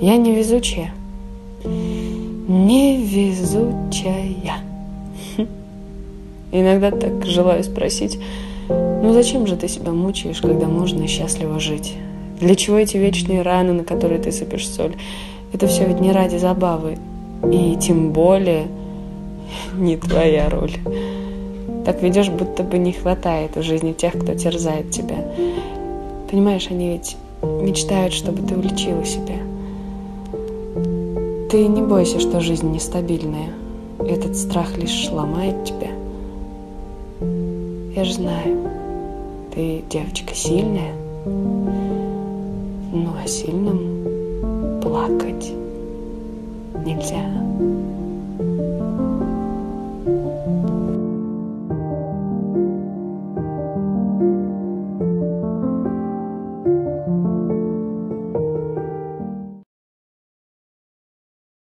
Я невезучая. Невезучая. Иногда так желаю спросить, ну зачем же ты себя мучаешь, когда можно счастливо жить? Для чего эти вечные раны, на которые ты сыпешь соль? Это все ведь не ради забавы. И тем более не твоя роль. Так ведешь, будто бы не хватает в жизни тех, кто терзает тебя. Понимаешь, они ведь мечтают, чтобы ты улечила себя. Ты не бойся, что жизнь нестабильная. Этот страх лишь ломает тебя. Я же знаю, ты девочка сильная. Ну, а сильным плакать нельзя.